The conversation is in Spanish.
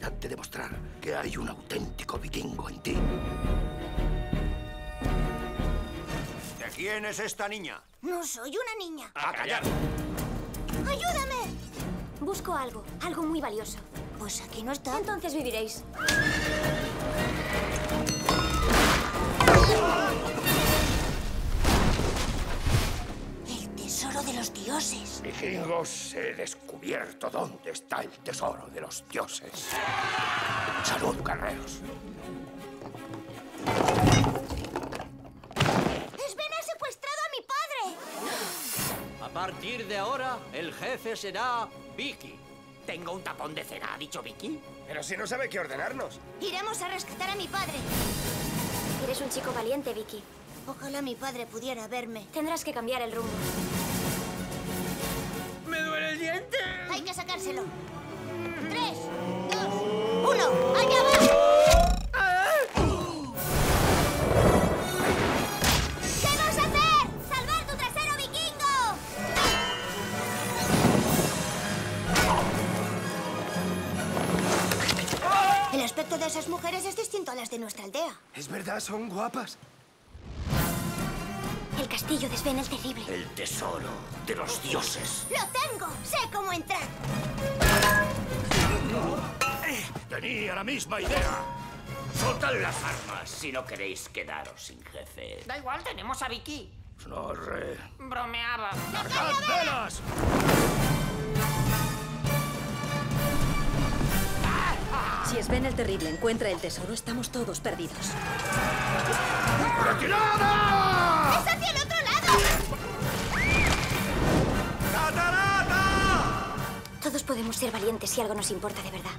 hacerte demostrar que hay un auténtico vikingo en ti. ¿De quién es esta niña? No soy una niña. ¡A callar! ¡Ayúdame! Busco algo, algo muy valioso. Pues aquí no está. Entonces viviréis. El tesoro de los dioses. Vikingos, he descubierto dónde está el tesoro de los dioses. Salud, guerreros. ¡Sven ha secuestrado a mi padre! A partir de ahora, el jefe será Vicky. Tengo un tapón de cera, ¿ha dicho Vicky? Pero si no sabe qué ordenarnos. Iremos a rescatar a mi padre. Eres un chico valiente, Vicky. Ojalá mi padre pudiera verme. Tendrás que cambiar el rumbo. Sacárselo. Tres, dos, uno. ¡Allá va! ¿Qué vas a hacer? ¡Salvar tu trasero vikingo! El aspecto de esas mujeres es distinto a las de nuestra aldea. Es verdad, son guapas. El castillo de Sven el Terrible. El tesoro de los dioses. ¡Lo tengo! ¡Sé cómo entrar! Tenía la misma idea. Soltad las Armas, si no queréis quedaros sin jefe. Da igual, tenemos a Vicky. Snorre. Bromeaba. ¡Cargad velas! Si Sven el Terrible encuentra el tesoro, estamos todos perdidos. ¡Retirada! ¡Es hacia el otro lado! ¡Catarata! Todos podemos ser valientes si algo nos importa de verdad.